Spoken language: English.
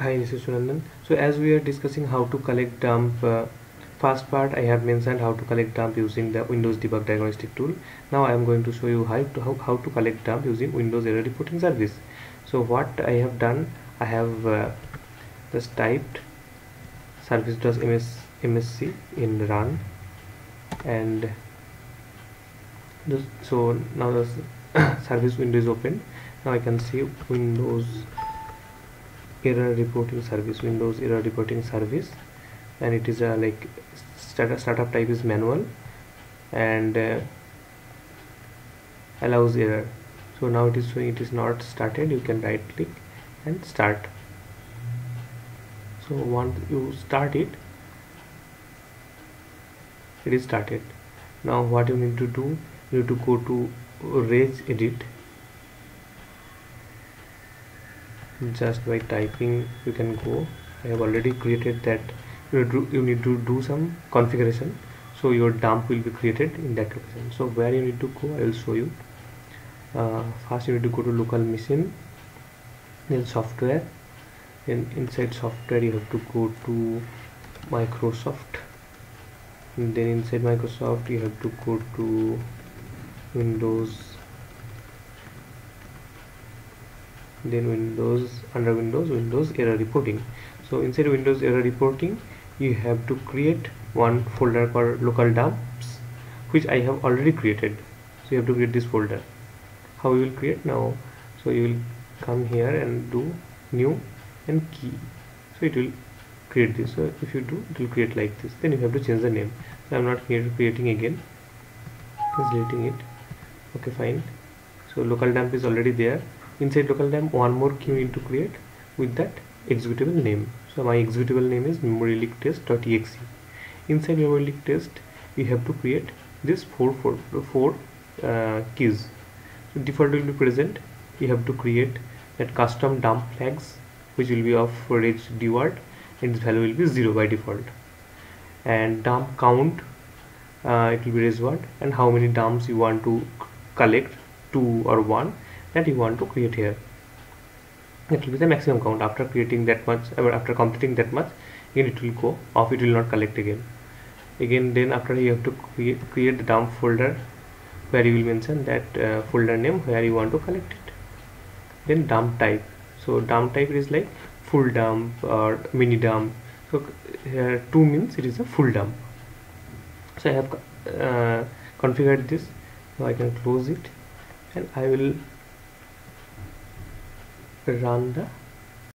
Hi, this is Sunandan. So as we are discussing how to collect dump, uh, first part I have mentioned how to collect dump using the Windows Debug Diagnostic tool. Now I am going to show you how to, how, how to collect dump using Windows Error Reporting Service. So what I have done, I have uh, just typed service.msc in run and this, so now the service window is open. Now I can see Windows error reporting service windows error reporting service. And it is a like start startup type is manual and uh, allows error. So now it is showing it is not started. You can right click and start. So once you start it it is started. Now what you need to do you need to go to regedit just by typing you can go. I have already created that you, need to do some configuration. So your dump will be created in that location. So where you need to go I will show you. Uh, first you need to go to local machine then software. Then inside software you have to go to Microsoft. And then inside Microsoft you have to go to Windows then windows under windows windows error reporting. So inside windows error reporting you have to create one folder called local dumps which i have already created. So you have to create this folder. How you will create now? So you will come here and do new and key. So it will create this. So if you do it will create like this. Then you have to change the name. So i'm not here creating again. Deleting it. Okay fine. So local dump is already there inside local dump one more key we need to create with that executable name. So my executable name is memory leak test.exe inside memory leak test we have to create this four four four uh, keys. So default will be present. We have to create that custom dump flags which will be of reg dword and its value will be 0 by default. And dump count uh, it will be reg dword and how many dumps you want to collect two or one that you want to create here. It will be the maximum count. After creating that much after completing that much again it will go off. It will not collect again. Again then after you have to create, create the dump folder where you will mention that uh, folder name where you want to collect it. Then dump type. So dump type is like full dump or mini dump. So here two means it is a full dump. So I have uh, configured this. So I can close it and I will run the